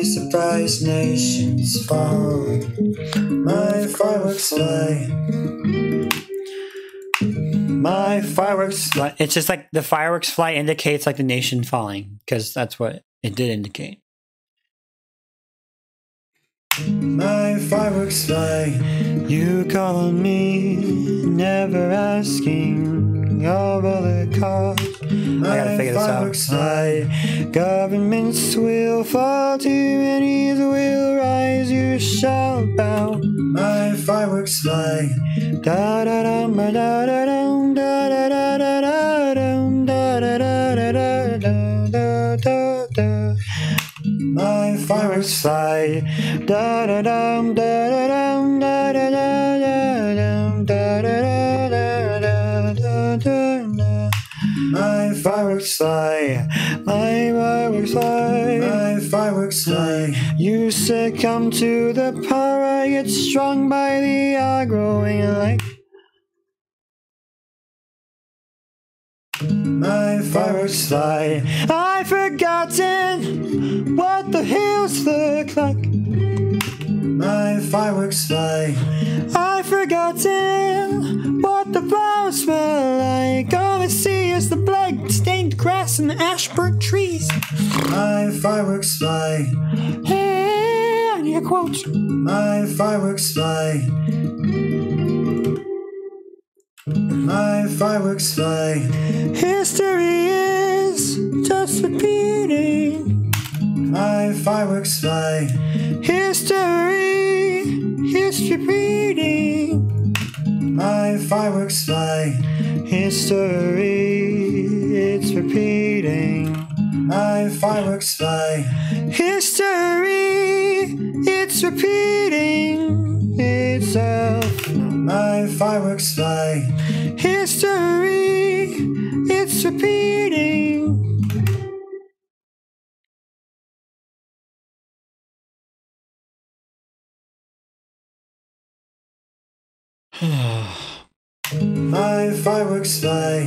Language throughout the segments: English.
surprise nations fall. My fireworks fly. My fireworks fly. It's just like the fireworks fly indicates like the nation falling because that's what it did indicate. My fireworks fly. You call me, never asking of other cause. I gotta figure this out. fireworks fly. Governments will fall, tyrannies will rise. You shall bow. My fireworks fly. Da da da da dum da da da da da dum da da da da da da da da da. My fireworks fly. Da da dum da da dum da da da da fireworks fly. My fireworks fly. My fireworks fly. You succumb to the power. I get strung by the hour growing light. My fireworks fly. I've forgotten what the hills look like. My fireworks fly. I've forgotten what the flowers smell like. All Is the blood stained grass and the ash burnt trees. My fireworks fly. Hey, I need a quote. My fireworks fly. My fireworks fly. History is just repeating. My fireworks fly. History is repeating. My fireworks fly. History, it's repeating. My fireworks fly. History, it's repeating itself. My fireworks fly. History, it's repeating. My fireworks fly.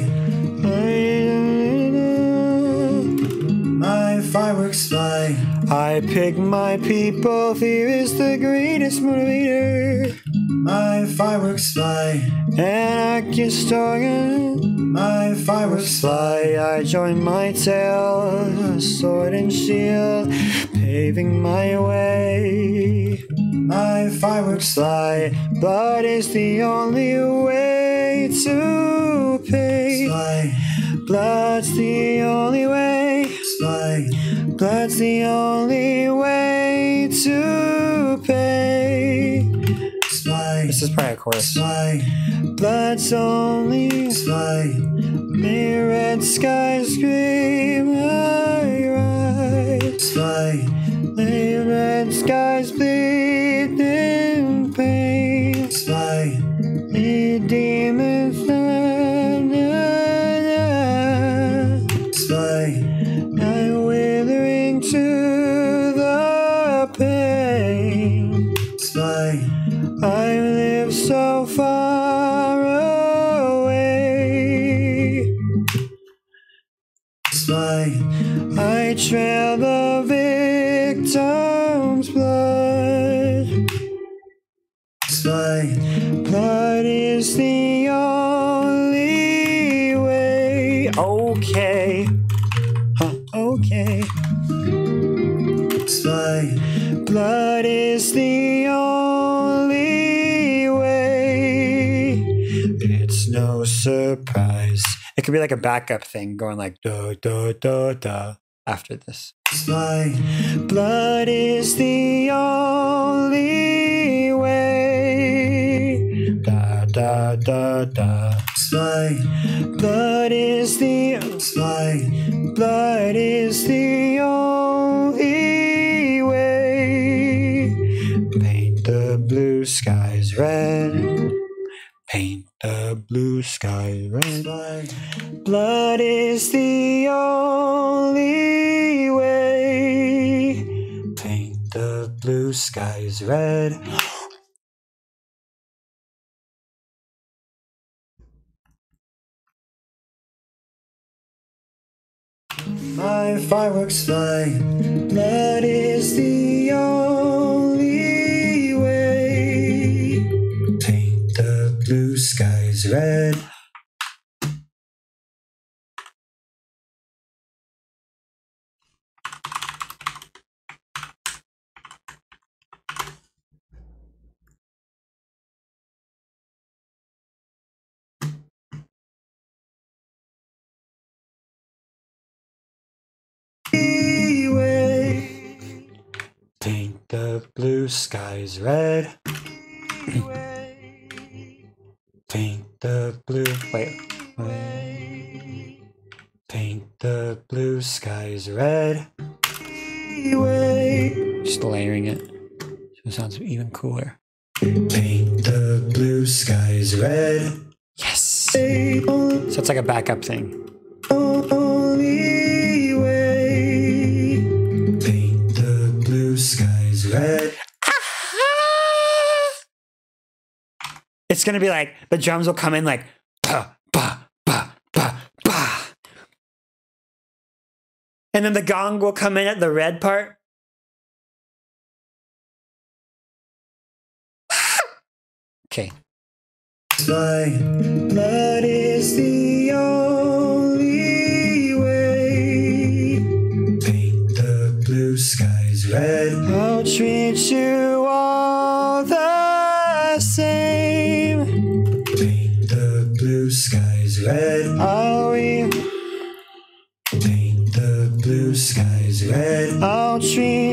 My fireworks fly. I pick my people. Fear is the greatest motivator. My fireworks fly. Anarchist organ. My fireworks fly. I join my tail. Sword and shield. Paving my way. My fireworks fly. Blood is the only way to pay. Blood's the only way. Blood's the only way to pay. This is probably a chorus. Blood's only May red skies scream I rise May red skies bleed in pain. May Blood is the only way. Okay. Huh, okay. Blood is the only way. It's no surprise. It could be like a backup thing going like da da da da after this. Blood is the only. Da da da. Blood is the Blood is the only way. Paint the blue skies red. Paint the blue skies red. Blood is the only way. Paint the blue skies red. Fireworks fly. Blood is is the only way. Paint the blue skies red. Blue skies red. Paint the blue. Wait. Paint the blue skies red. Just layering it. So it sounds even cooler. Paint the blue skies red. Yes. So it's like a backup thing. Gonna be like the drums will come in like ba ba ba ba and then the gong will come in at the red part. Okay, Fly. Blood is the only way. Paint the blue skies red. I'll treat you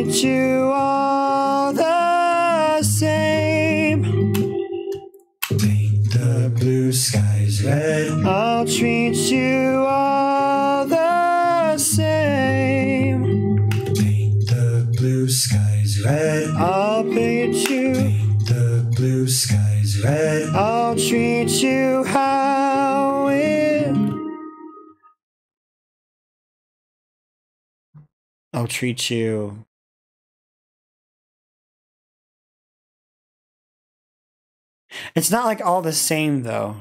treat you all the same. Paint the blue skies red. I'll treat you all the same. Paint the blue skies red. I'll paint you. Paint the blue skies red. I'll treat you how it. I'll treat you. It's not like all the same though.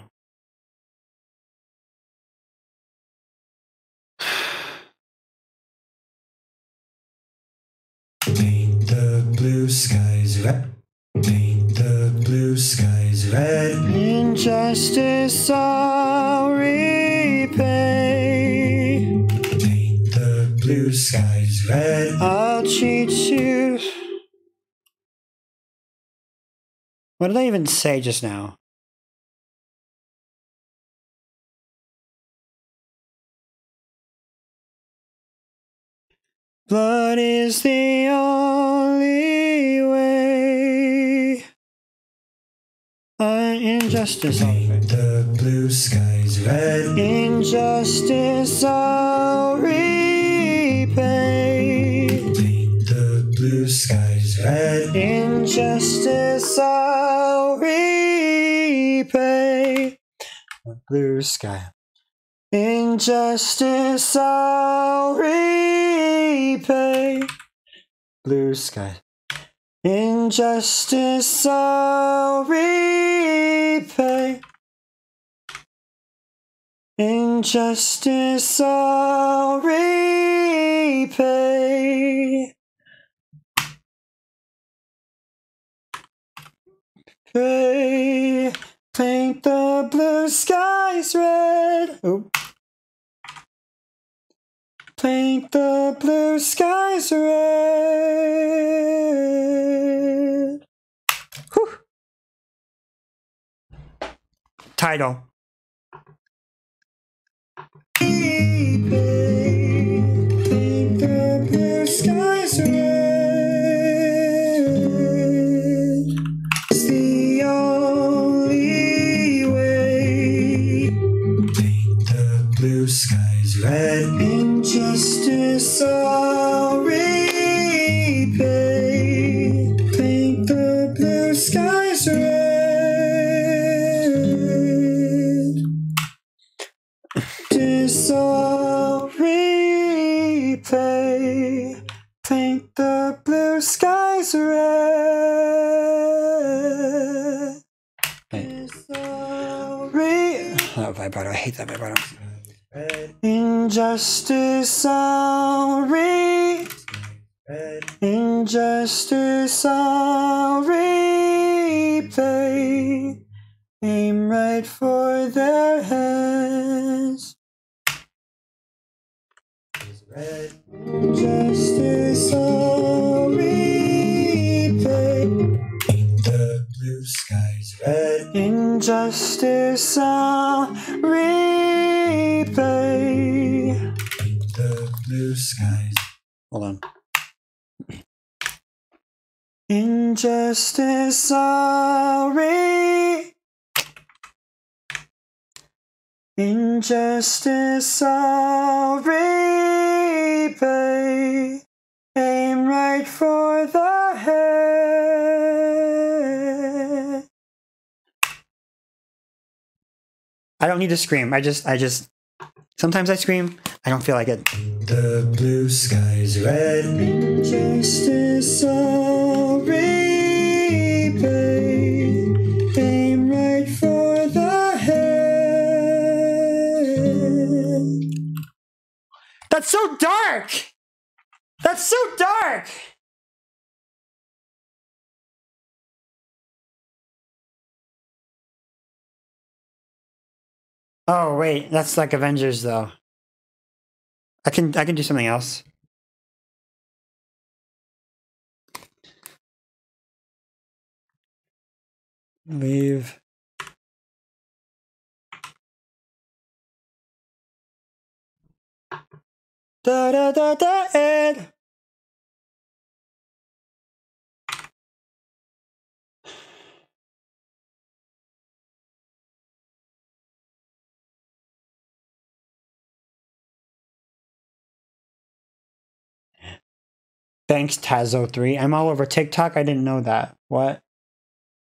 Paint the blue skies red. Paint the blue skies red. Injustice I'll repay. Paint the blue skies red. I'll treat you. What did I even say just now? Blood is the only way. Uh, injustice. Paint the blue skies red. Injustice I'll repay. Paint the blue skies red. Injustice I'll repay. Blue sky. Injustice I'll repay. Blue sky. Injustice I'll repay. Injustice I'll repay. Pay, paint the blue skies red. Oop. Paint the blue skies red. Whew. Title. Paint I'll repay. Paint the blue skies red. I'll re- That vibrato. I hate that vibrato. Injustice I'll re- Injustice I'll repay. Aim right for their heads. Red justice I'll repay. Paint the blue skies red. Injustice I'll repay. Paint the blue skies. Hold on. Injustice repay. Injustice I'll repay. Aim right for the head. I don't need to scream. I just, I just, sometimes I scream. I don't feel like it. The blue sky's red. Injustice I'll That's so dark. That's so dark. Oh wait, that's like Avengers though. I can I can do something else. Leave. Da da da da Ed. Thanks, Tazo3. I'm all over TikTok. I didn't know that. What?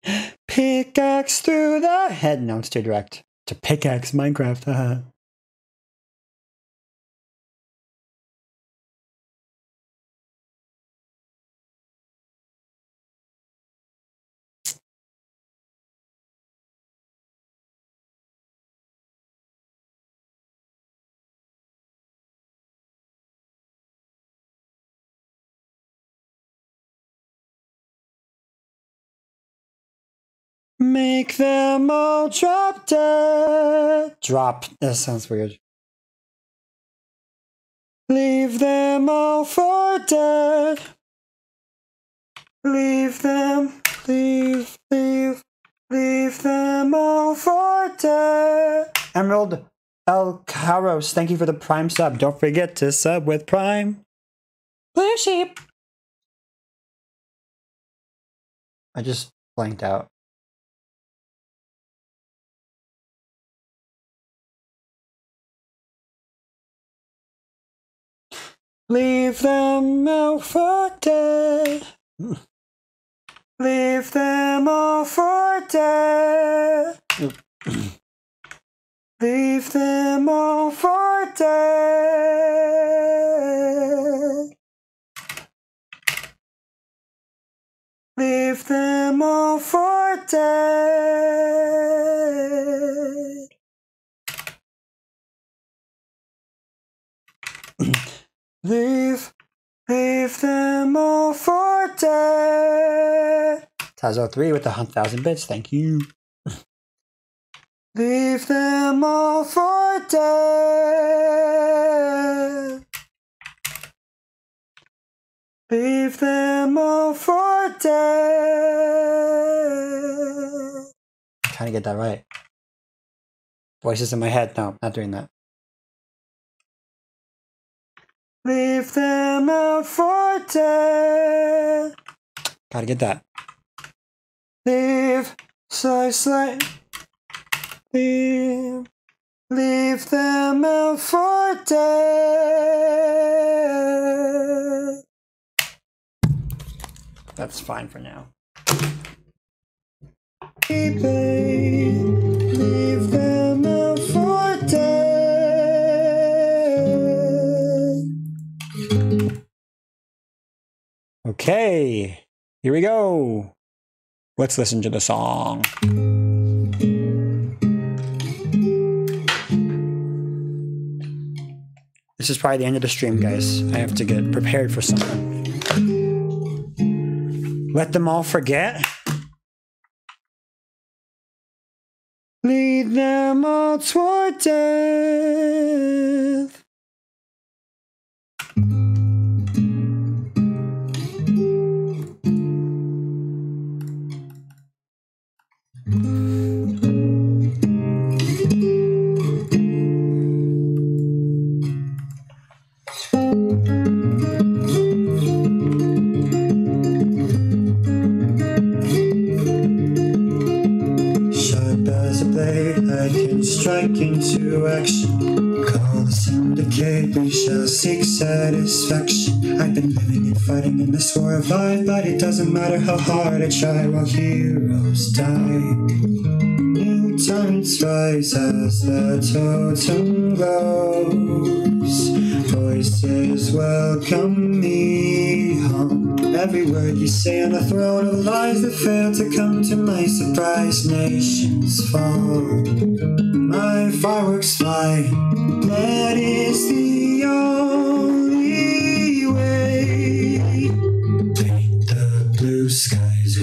Pickaxe through the head. No, it's too direct. To pickaxe Minecraft. Make them all drop dead. Drop. That sounds weird. Leave them all for dead. Leave them, leave, leave, leave them all for dead. Emerald El Caros, thank you for the Prime sub. Don't forget to sub with Prime. Blue sheep. I just blanked out. Leave them all for dead. Leave them all for dead. Leave them all for dead. Leave them all for dead. Leave, leave them all for dead. Tazo3 with the 100,000 bits, thank you. Leave them all for dead. Leave them all for dead. I'm trying to get that right. Voices in my head. No, not doing that. Leave them out for dead. Gotta get that. Leave, slice, slice. Leave, leave them out for dead. That's fine for now. Leave them Okay, here we go. Let's listen to the song. This is probably the end of the stream, guys. I have to get prepared for something. Let them all forget. Lead them all toward death. It doesn't matter how hard I try while heroes die. New times rise as the totem glows. Voices welcome me home. Every word you say on the throne of lies that fail to come to my surprise. Nations fall. My fireworks fly. That is the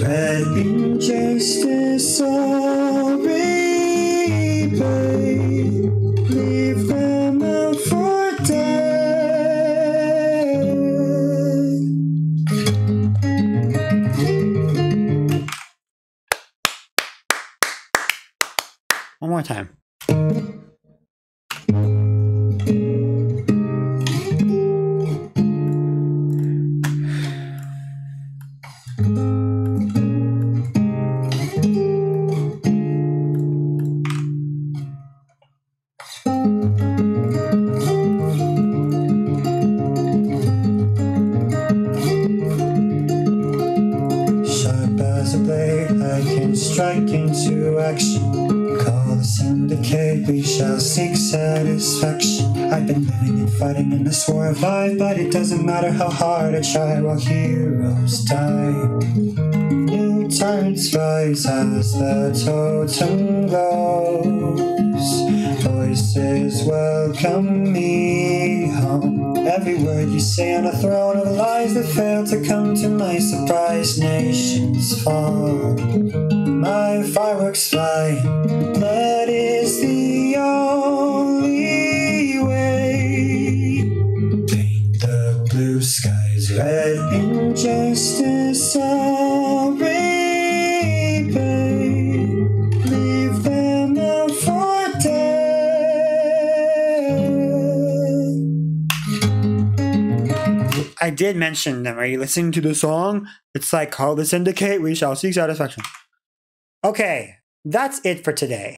skies red. Injustice all strike into action. Call the syndicate, we shall seek satisfaction. I've been living and fighting in this war of life, but it doesn't matter how hard I try while heroes die. New tyrants rise as the totem glows. Voices welcome me home. Every word you say on a throne of lies that fail to come to my surprise. Nations fall. My fireworks fly. That is the only way. Paint the blue skies red. Injustice I'll. Leave them. I did mention them. Are you listening to the song? It's like Call the Syndicate, we shall seek satisfaction. Okay, that's it for today.